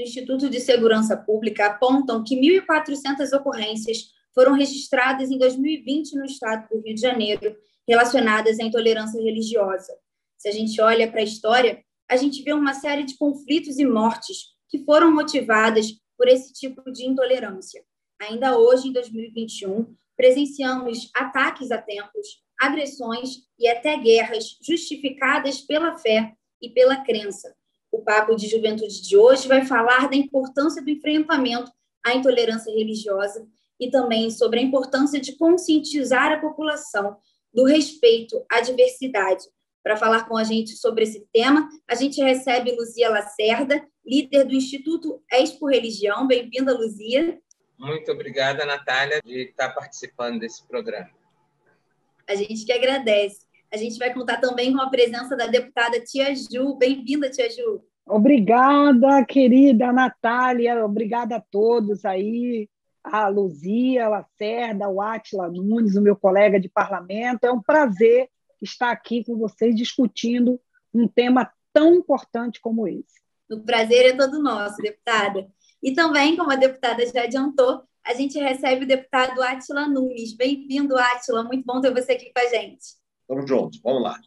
do Instituto de Segurança Pública apontam que 1.400 ocorrências foram registradas em 2020 no estado do Rio de Janeiro relacionadas à intolerância religiosa. Se a gente olha para a história, a gente vê uma série de conflitos e mortes que foram motivadas por esse tipo de intolerância. Ainda hoje, em 2021, presenciamos ataques a templos, agressões e até guerras justificadas pela fé e pela crença. O Papo de Juventude de hoje vai falar da importância do enfrentamento à intolerância religiosa e também sobre a importância de conscientizar a população do respeito à diversidade. Para falar com a gente sobre esse tema, a gente recebe Luzia Lacerda, líder do Instituto Expo Religião. Bem-vinda, Luzia. Muito obrigada, Natália, de estar participando desse programa. A gente que agradece. A gente vai contar também com a presença da deputada Tia Ju. Bem-vinda, Tia Ju. Obrigada, querida Natália. Obrigada a todos aí. A Luzia Lacerda, o Atila Nunes, o meu colega de parlamento. É um prazer estar aqui com vocês discutindo um tema tão importante como esse. O prazer é todo nosso, deputada. E também, como a deputada já adiantou, a gente recebe o deputado Atila Nunes. Bem-vindo, Atila. Muito bom ter você aqui com a gente. Estamos juntos. Vamos lá.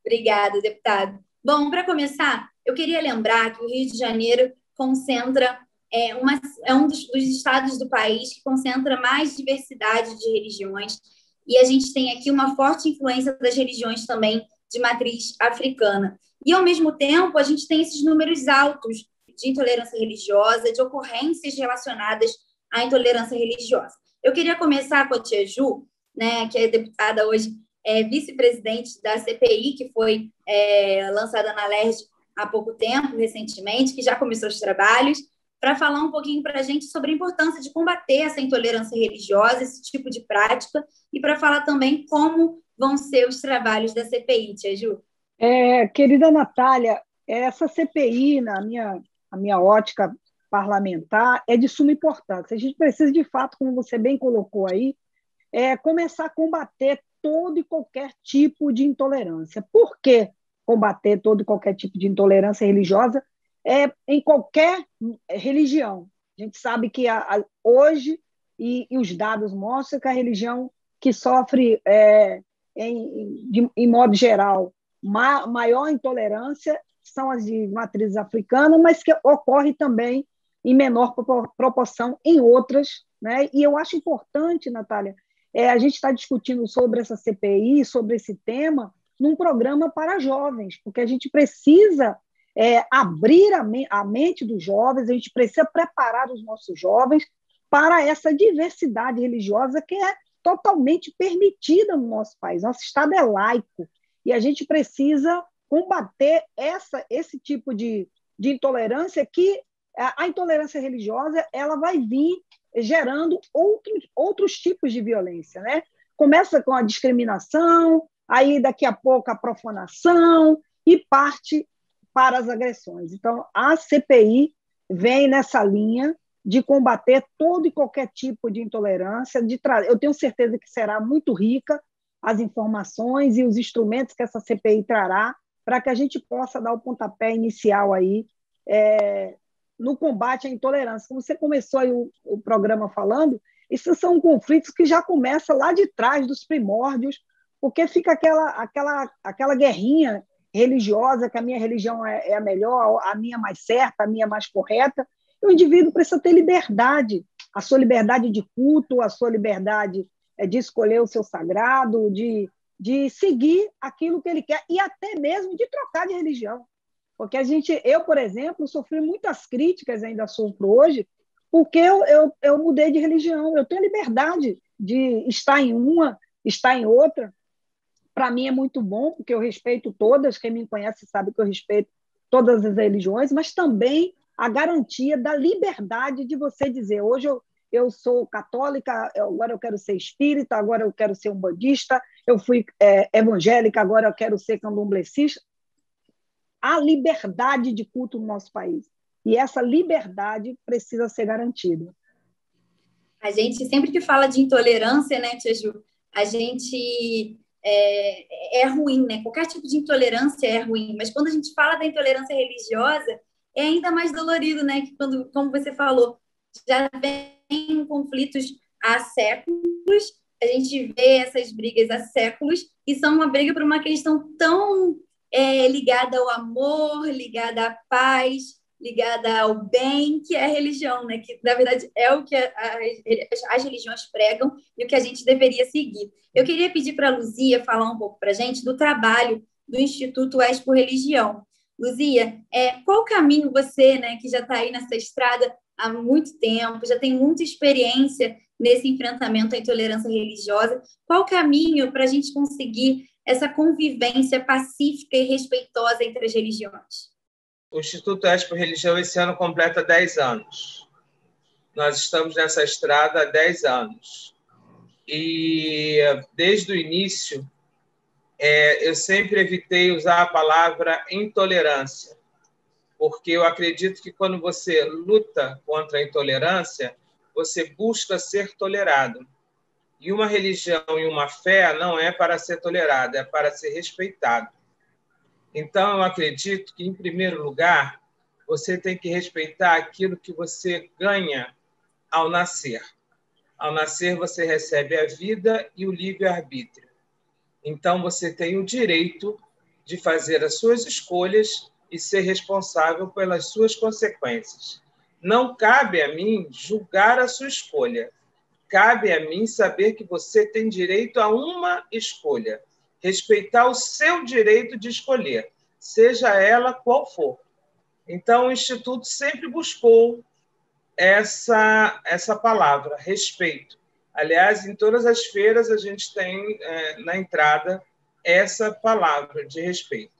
Obrigada, deputado. Bom, para começar, eu queria lembrar que o Rio de Janeiro concentra é, uma, é um dos, dos estados do país que concentra mais diversidade de religiões e a gente tem aqui uma forte influência das religiões também de matriz africana. E, ao mesmo tempo, a gente tem esses números altos de intolerância religiosa, de ocorrências relacionadas à intolerância religiosa. Eu queria começar com a tia Ju, né, que é deputada hoje, é vice-presidente da CPI, que foi é, lançada na LERJ há pouco tempo, recentemente, que já começou os trabalhos, para falar um pouquinho para a gente sobre a importância de combater essa intolerância religiosa, esse tipo de prática, e para falar também como vão ser os trabalhos da CPI, Tia Ju. É, querida Natália, essa CPI, na minha a minha ótica parlamentar, é de suma importância. A gente precisa, de fato, como você bem colocou aí, é, começar a combater todo e qualquer tipo de intolerância. Por que combater todo e qualquer tipo de intolerância religiosa é, em qualquer religião? A gente sabe que a, a, hoje, e, e, os dados mostram que a religião que sofre, é, em, de, em modo geral, ma, maior intolerância são as de matriz africana, mas que ocorre também em menor proporção em outras. Né? E eu acho importante, Natália, é, a gente está discutindo sobre essa CPI, sobre esse tema, num programa para jovens, porque a gente precisa é, abrir a, me a mente dos jovens, a gente precisa preparar os nossos jovens para essa diversidade religiosa que é totalmente permitida no nosso país. Nosso Estado é laico e a gente precisa combater essa, esse tipo de, de intolerância que a intolerância religiosa ela vai vir gerando outros, outros tipos de violência. Né? Começa com a discriminação, aí daqui a pouco a profanação e parte para as agressões. Então, a CPI vem nessa linha de combater todo e qualquer tipo de intolerância. De tra... Eu tenho certeza que será muito rica as informações e os instrumentos que essa CPI trará para que a gente possa dar o pontapé inicial aí é, no combate à intolerância. Como você começou aí o, o programa falando, esses são conflitos que já começam lá de trás dos primórdios, porque fica aquela, aquela, aquela guerrinha religiosa, que a minha religião é, é a melhor, a minha mais certa, a minha mais correta. E o indivíduo precisa ter liberdade, a sua liberdade de culto, a sua liberdade é, de escolher o seu sagrado, de de seguir aquilo que ele quer e até mesmo de trocar de religião. Porque a gente, eu, por exemplo, sofri muitas críticas, ainda sofro hoje, porque eu, eu, eu mudei de religião. Eu tenho liberdade de estar em uma, estar em outra. Para mim é muito bom, porque eu respeito todas. Quem me conhece sabe que eu respeito todas as religiões, mas também a garantia da liberdade de você dizer: hoje eu, eu sou católica, agora eu quero ser espírita, agora eu quero ser um budista, eu fui é, evangélica, agora eu quero ser candomblecista. Há liberdade de culto no nosso país. E essa liberdade precisa ser garantida. A gente sempre que fala de intolerância, né, Tia Ju, a gente é, é ruim, né? Qualquer tipo de intolerância é ruim, mas quando a gente fala da intolerância religiosa, é ainda mais dolorido, né? Que quando, como você falou, já vem conflitos há séculos, a gente vê essas brigas há séculos, e são uma briga por uma questão tão é, ligada ao amor, ligada à paz, ligada ao bem, que é a religião, né? Que na verdade é o que a, a, as religiões pregam e o que a gente deveria seguir. Eu queria pedir para a Luzia falar um pouco para a gente do trabalho do Instituto Expo Religião. Luzia, é, qual caminho você, né, que já está aí nessa estrada há muito tempo, já tem muita experiência nesse enfrentamento à intolerância religiosa, qual caminho para a gente conseguir essa convivência pacífica e respeitosa entre as religiões? O Instituto Expo Religião esse ano completa 10 anos. Nós estamos nessa estrada há 10 anos. E desde o início, é, eu sempre evitei usar a palavra intolerância, porque eu acredito que quando você luta contra a intolerância, você busca ser tolerado. E uma religião e uma fé não é para ser tolerada, é para ser respeitado. Então, eu acredito que, em primeiro lugar, você tem que respeitar aquilo que você ganha ao nascer. Ao nascer, você recebe a vida e o livre-arbítrio. Então, você tem o direito de fazer as suas escolhas e ser responsável pelas suas consequências. Não cabe a mim julgar a sua escolha. Cabe a mim saber que você tem direito a uma escolha respeitar o seu direito de escolher, seja ela qual for. Então, o Instituto sempre buscou essa, essa palavra, respeito. Aliás, em todas as feiras a gente tem é, na entrada essa palavra de respeito.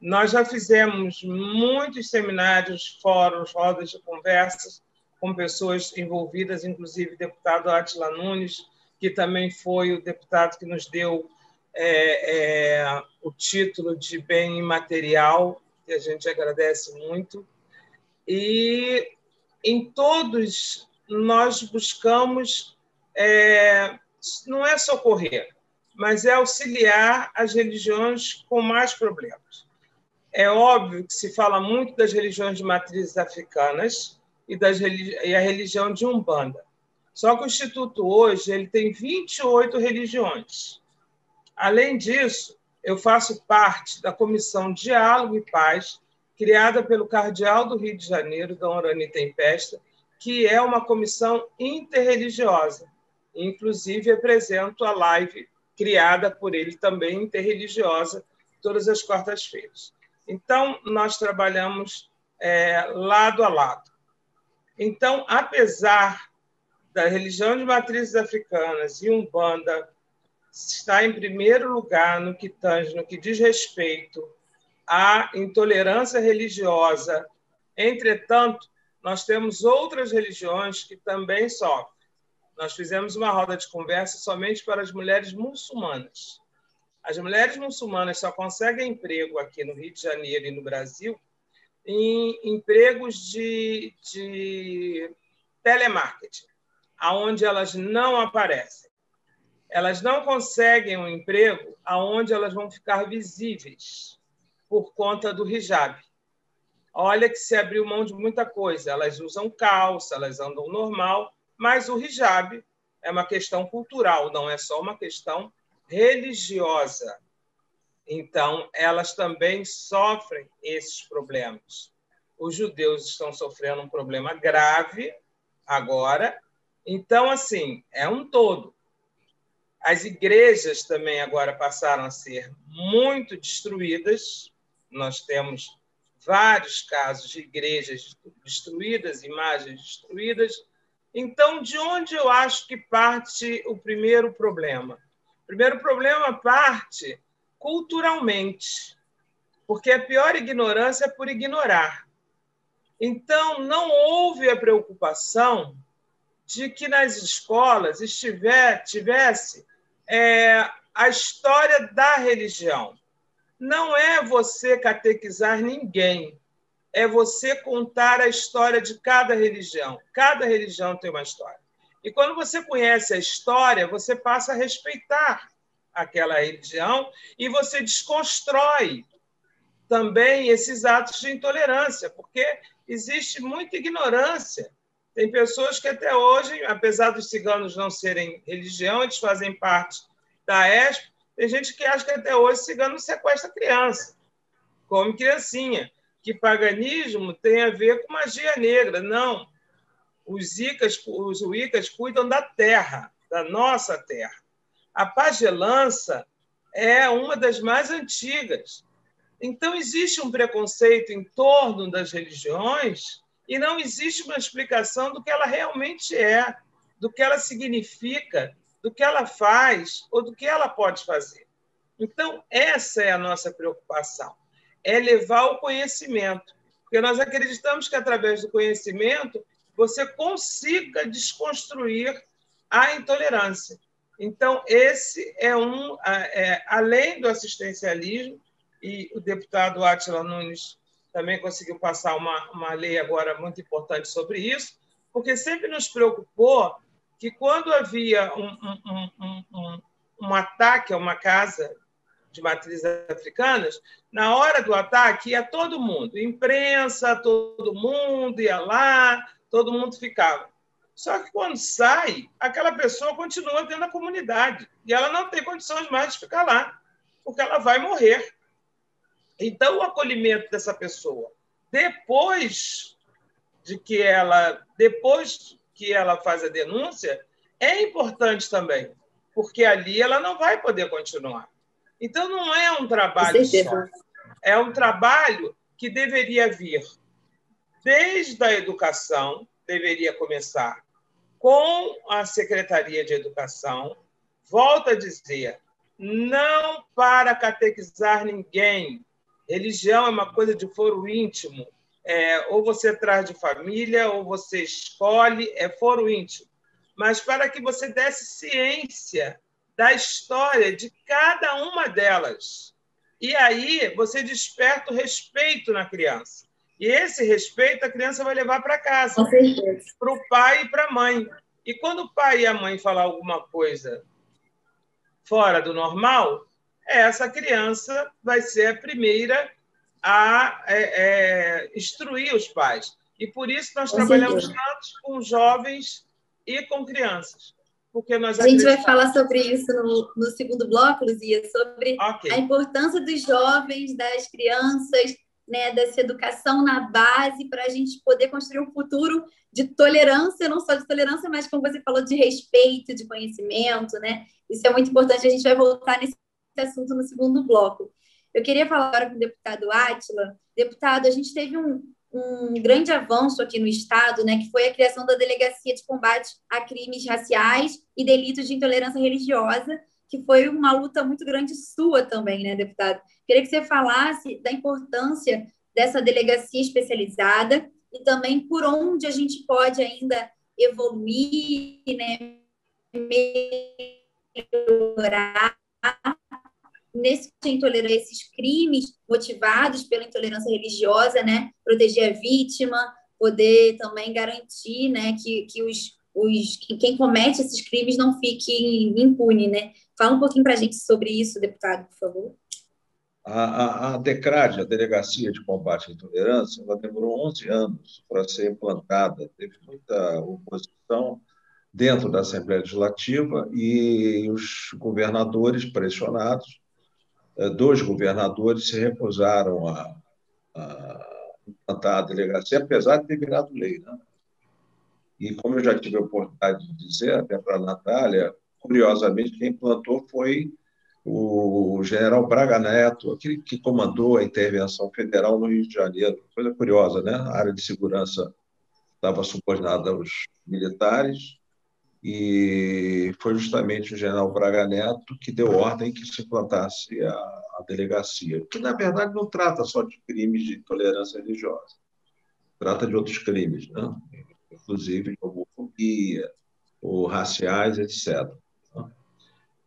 Nós já fizemos muitos seminários, fóruns, rodas de conversas com pessoas envolvidas, inclusive o deputado Atila Nunes, que também foi o deputado que nos deu é, é, o título de bem imaterial, que a gente agradece muito. E em todos nós buscamos, é, não é socorrer, mas é auxiliar as religiões com mais problemas. É óbvio que se fala muito das religiões de matrizes africanas e, das, e a religião de Umbanda. Só que o Instituto hoje ele tem 28 religiões. Além disso, eu faço parte da Comissão Diálogo e Paz, criada pelo Cardeal do Rio de Janeiro, Dom Orani Tempesta, que é uma comissão interreligiosa. Inclusive, apresento a live criada por ele também, interreligiosa, todas as quartas-feiras. Então, nós trabalhamos é, lado a lado. Então, apesar da religião de matrizes africanas e Umbanda está em primeiro lugar no que tange, no que diz respeito à intolerância religiosa. Entretanto, nós temos outras religiões que também sofrem. Nós fizemos uma roda de conversa somente para as mulheres muçulmanas. As mulheres muçulmanas só conseguem emprego aqui no Rio de Janeiro e no Brasil em empregos de, de telemarketing, aonde elas não aparecem elas não conseguem um emprego aonde elas vão ficar visíveis por conta do hijab. Olha que se abriu mão de muita coisa. Elas usam calça, elas andam normal, mas o hijab é uma questão cultural, não é só uma questão religiosa. Então, elas também sofrem esses problemas. Os judeus estão sofrendo um problema grave agora. Então, assim, é um todo. As igrejas também agora passaram a ser muito destruídas. Nós temos vários casos de igrejas destruídas, imagens destruídas. Então, de onde eu acho que parte o primeiro problema? O primeiro problema parte culturalmente, porque a pior ignorância é por ignorar. Então, não houve a preocupação de que nas escolas estiver, tivesse é, a história da religião. Não é você catequizar ninguém, é você contar a história de cada religião. Cada religião tem uma história. E quando você conhece a história, você passa a respeitar aquela religião e você desconstrói também esses atos de intolerância, porque existe muita ignorância. Tem pessoas que até hoje, apesar dos ciganos não serem religião, eles fazem parte da ESP, tem gente que acha que até hoje cigano sequestra criança, come criancinha, que paganismo tem a ver com magia negra. Não. Os Icas, os Wiccas cuidam da terra, da nossa terra. A pagelança é uma das mais antigas. Então, existe um preconceito em torno das religiões e não existe uma explicação do que ela realmente é, do que ela significa, do que ela faz ou do que ela pode fazer. Então, essa é a nossa preocupação, é levar o conhecimento, porque nós acreditamos que através do conhecimento você consiga desconstruir a intolerância. Então, esse é um, é, além do assistencialismo, e o deputado Átila Nunes também conseguiu passar uma, uma lei agora muito importante sobre isso, porque sempre nos preocupou que quando havia um, um, um, um, um ataque a uma casa de matrizes africanas, na hora do ataque ia todo mundo, imprensa, todo mundo ia lá, todo mundo ficava. Só que quando sai, aquela pessoa continua dentro da comunidade e ela não tem condições mais de ficar lá, porque ela vai morrer. Então, o acolhimento dessa pessoa, depois de que ela, depois que ela faz a denúncia, é importante também, porque ali ela não vai poder continuar. Então, não é um trabalho só. É um trabalho que deveria vir desde a educação, deveria começar com a Secretaria de Educação. Volto a dizer, não para catequizar ninguém, Religião é uma coisa de foro íntimo. É, ou você traz de família, ou você escolhe, é foro íntimo. Mas para que você desse ciência da história de cada uma delas. E aí você desperta o respeito na criança. E esse respeito a criança vai levar para casa, para o pai e para a mãe. E quando o pai e a mãe falar alguma coisa fora do normal, essa criança vai ser a primeira a é, é, instruir os pais. E por isso nós com trabalhamos certeza. tanto com jovens e com crianças. Porque nós a gente vai falar sobre isso no, no segundo bloco, Luzia, sobre okay. a importância dos jovens, das crianças, né, dessa educação na base para a gente poder construir um futuro de tolerância, não só de tolerância, mas como você falou, de respeito, de conhecimento, né? Isso é muito importante. A gente vai voltar nesse assunto no segundo bloco. Eu queria falar agora com o deputado Átila. Deputado, a gente teve um, um grande avanço aqui no Estado, né, que foi a criação da Delegacia de Combate a Crimes Raciais e Delitos de Intolerância Religiosa, que foi uma luta muito grande sua também, né, deputado? Queria que você falasse da importância dessa delegacia especializada e também por onde a gente pode ainda evoluir, né, melhorar nesse intolerância, esses crimes motivados pela intolerância religiosa, né? Proteger a vítima, poder também garantir, né, que, que os, os quem comete esses crimes não fique impune, né? Fala um pouquinho para a gente sobre isso, deputado, por favor. A, a, a DECRAD, a Delegacia de Combate à Intolerância, ela demorou 11 anos para ser implantada, teve muita oposição dentro da Assembleia Legislativa e os governadores pressionados eh, dois governadores se recusaram a, a implantar a delegacia, apesar de ter virado lei. Né? E como eu já tive a oportunidade de dizer, até para a Natália, curiosamente, quem implantou foi o general Braga Neto, aquele que comandou a intervenção federal no Rio de Janeiro. Coisa curiosa, né? A área de segurança estava subordinada aos militares e foi justamente o general Braga Neto que deu ordem que se implantasse a, a delegacia, que na verdade não trata só de crimes de intolerância religiosa, trata de outros crimes, né? Inclusive de homofobia, ou raciais, etc.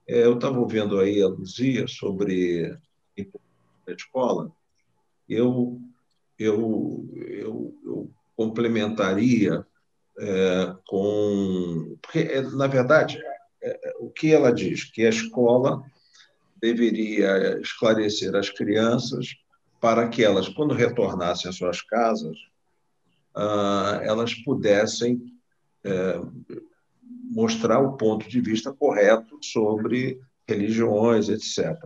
É, eu estava ouvindo aí a Luzia sobre a escola, eu, eu, eu, eu complementaria é, com. Porque, é, na verdade, é, é, o que ela diz? Que a escola deveria esclarecer às crianças para que elas, quando retornassem às suas casas, uh, elas pudessem é, mostrar o ponto de vista correto sobre religiões, etc.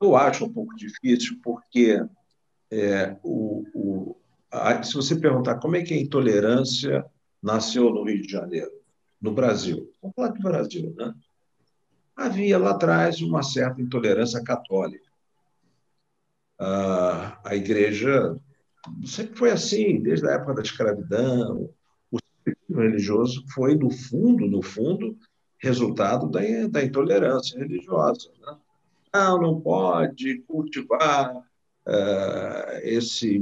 Eu acho um pouco difícil, porque é, o, o, a, se você perguntar como é que a intolerância nasceu no Rio de Janeiro, no Brasil, vamos falar do Brasil, né? havia lá atrás uma certa intolerância católica. Ah, a igreja sempre foi assim, desde a época da escravidão. O religioso foi, no fundo, no fundo, resultado da, da intolerância religiosa. Né? Não, não pode cultivar uh, esse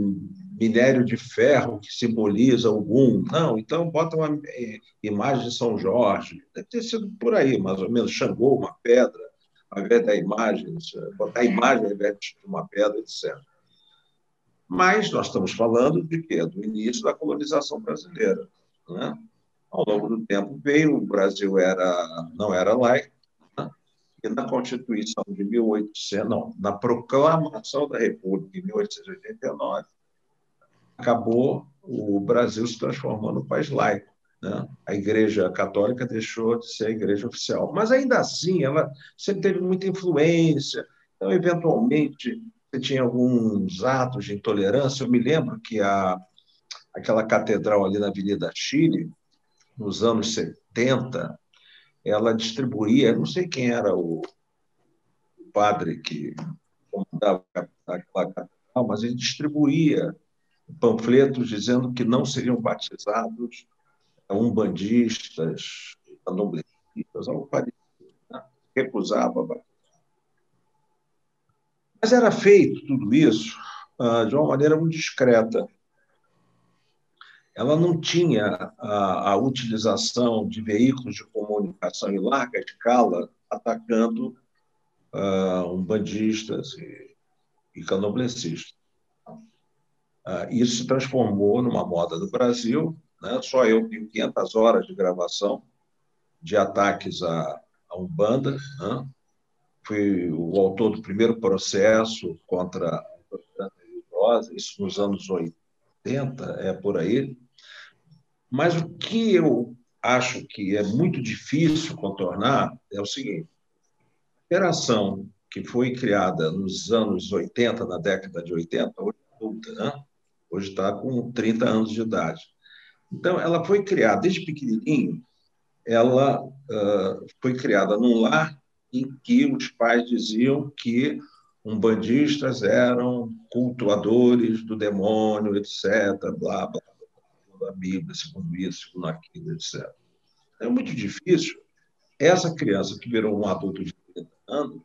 minério de ferro que simboliza algum. Não, então bota uma eh, imagem de São Jorge. Deve ter sido por aí, mais ou menos. Xangô, uma pedra, ao invés da imagem, botar a imagem ao invés de uma pedra, etc. Mas nós estamos falando de quê? Do início da colonização brasileira. Né? Ao longo do tempo veio, o Brasil era, não era laico, né? e na Constituição de 1800, não, na Proclamação da República de 1889, acabou o Brasil se transformando num país laico. Né? A Igreja Católica deixou de ser a Igreja oficial. Mas ainda assim, ela sempre teve muita influência. Então, eventualmente, tinha alguns atos de intolerância. Eu me lembro que a, aquela catedral ali na Avenida Chile, nos anos 70, ela distribuía, não sei quem era o padre que comandava aquela catedral, mas ele distribuía panfletos dizendo que não seriam batizados umbandistas, candomblecistas, algo parecido. Né? Recusava. Mas era feito tudo isso uh, de uma maneira muito discreta. Ela não tinha a, a utilização de veículos de comunicação em larga escala atacando uh, umbandistas e, e candomblecistas. Uh, isso se transformou numa moda do Brasil. Né? Só eu tenho 500 horas de gravação de ataques à Umbanda. Né? Fui o autor do primeiro processo contra a religiosa, isso nos anos 80, é por aí. Mas o que eu acho que é muito difícil contornar é o seguinte: a geração que foi criada nos anos 80, na década de 80, hoje é né? está com 30 anos de idade. Então, ela foi criada desde pequenininho, ela uh, foi criada num lar em que os pais diziam que umbandistas eram cultuadores do demônio, etc., blá, blá, blá, da Bíblia, segundo isso, segundo aquilo, etc. É muito difícil. Essa criança que virou um adulto de 30 anos,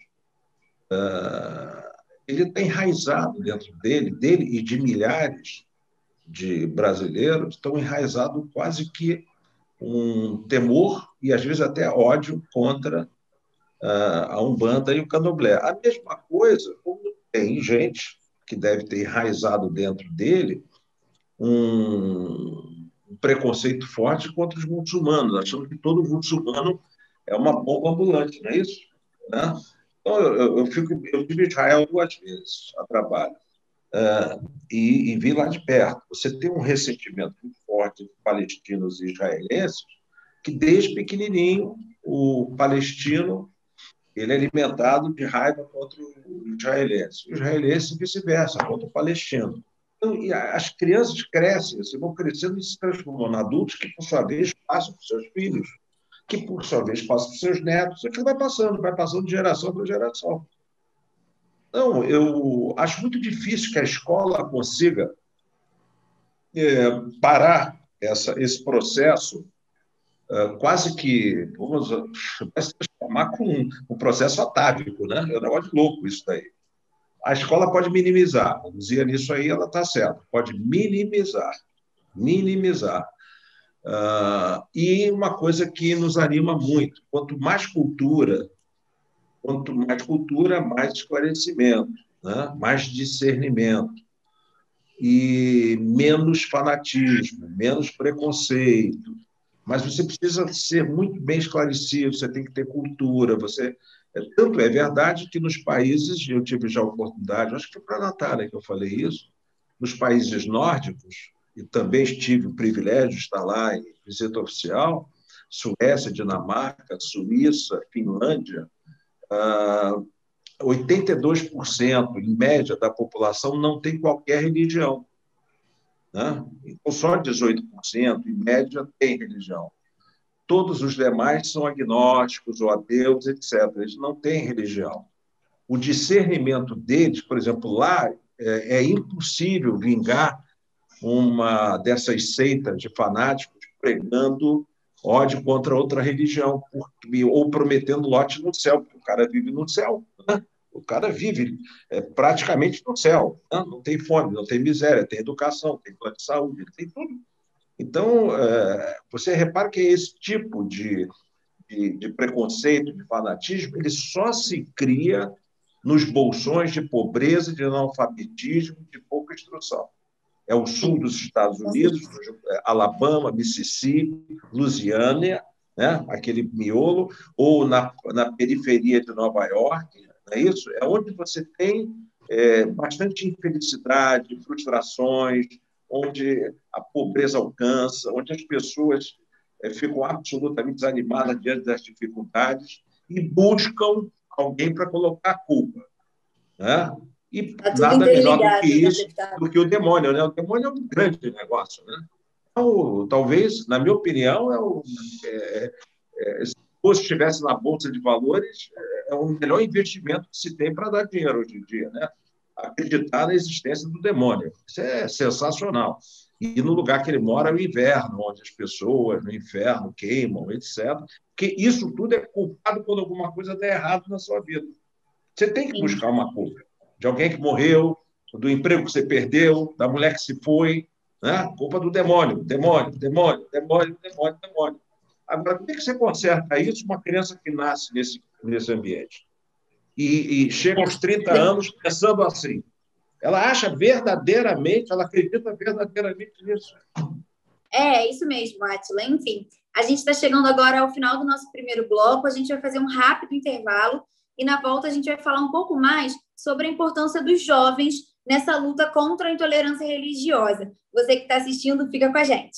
uh, ele está enraizado dentro dele, dele e de milhares de brasileiros, estão enraizado quase que um temor e às vezes até ódio contra a Umbanda e o Candomblé. A mesma coisa, como tem gente que deve ter enraizado dentro dele um, preconceito forte contra os muçulmanos, achando que todo muçulmano é uma bomba ambulante, não é isso? Né? Então, eu, eu, fico, eu em Israel duas vezes a trabalho uh, e, e vi lá de perto. Você tem um ressentimento muito forte entre palestinos e israelenses que, desde pequenininho, o palestino ele é alimentado de raiva contra o israelense. O israelense vice-versa, contra o palestino. Então, as crianças crescem, assim, vão crescendo e se transformam em adultos que, por sua vez, passam para os seus filhos, que, por sua vez, passam para os seus netos. Aquilo vai passando, vai passando de geração para geração. Então, eu acho muito difícil que a escola consiga é, parar essa, esse processo é, quase que vamos transformar com um, processo atávico, né? É um negócio louco isso daí. A escola pode minimizar, a Luzia nisso aí ela está certa, pode minimizar, minimizar. Uh, e uma coisa que nos anima muito: quanto mais cultura, quanto mais cultura, mais esclarecimento, né? mais discernimento e menos fanatismo, menos preconceito, mas você precisa ser muito bem esclarecido, você tem que ter cultura, você É, tanto é verdade que nos países, eu tive já a oportunidade, acho que foi para a Natália que eu falei isso, nos países nórdicos, e também tive o privilégio de estar lá em visita oficial, Suécia, Dinamarca, Suíça, Finlândia, 82% ah, em média da população não tem qualquer religião. Né? Então, só 18% em média tem religião. Todos os demais são agnósticos ou ateus, etc. Eles não têm religião. O discernimento deles, por exemplo, lá é, é impossível vingar uma dessas seitas de fanáticos pregando ódio contra outra religião, porque, ou prometendo lote no céu, porque o cara vive no céu. Né? O cara vive é, praticamente no céu. Né? Não tem fome, não tem miséria, tem educação, tem plano de saúde, tem tudo. Então, é, você repara que esse tipo de, de, de preconceito, de fanatismo, ele só se cria nos bolsões de pobreza, de analfabetismo, de pouca instrução é o sul dos Estados Unidos, Alabama, Mississippi, Louisiana, né? aquele miolo, ou na, na periferia de Nova York, não é isso? É onde você tem é, bastante infelicidade, frustrações, onde a pobreza alcança, onde as pessoas é, ficam absolutamente desanimadas diante das dificuldades e buscam alguém para colocar a culpa. Né? E tá nada melhor do que né, isso, do que o demônio. Né? O demônio é um grande negócio. Né? Então, talvez, na minha opinião, é o, é, é, se estivesse na Bolsa de Valores, é, é o melhor investimento que se tem para dar dinheiro hoje em dia. Né? Acreditar na existência do demônio. Isso é sensacional. E no lugar que ele mora é o inverno, onde as pessoas no inferno queimam, etc. Porque isso tudo é culpado quando alguma coisa der errado na sua vida. Você tem que buscar uma culpa de alguém que morreu, do emprego que você perdeu, da mulher que se foi, né? culpa do demônio, demônio, demônio, demônio, demônio, demônio. Agora, como é que você conserta isso uma criança que nasce nesse, nesse ambiente? E, e chega aos 30 anos pensando assim. Ela acha verdadeiramente, ela acredita verdadeiramente nisso. É, é isso mesmo, Atila. Enfim, a gente está chegando agora ao final do nosso primeiro bloco. A gente vai fazer um rápido intervalo e na volta a gente vai falar um pouco mais sobre a importância dos jovens nessa luta contra a intolerância religiosa. Você que está assistindo, fica com a gente.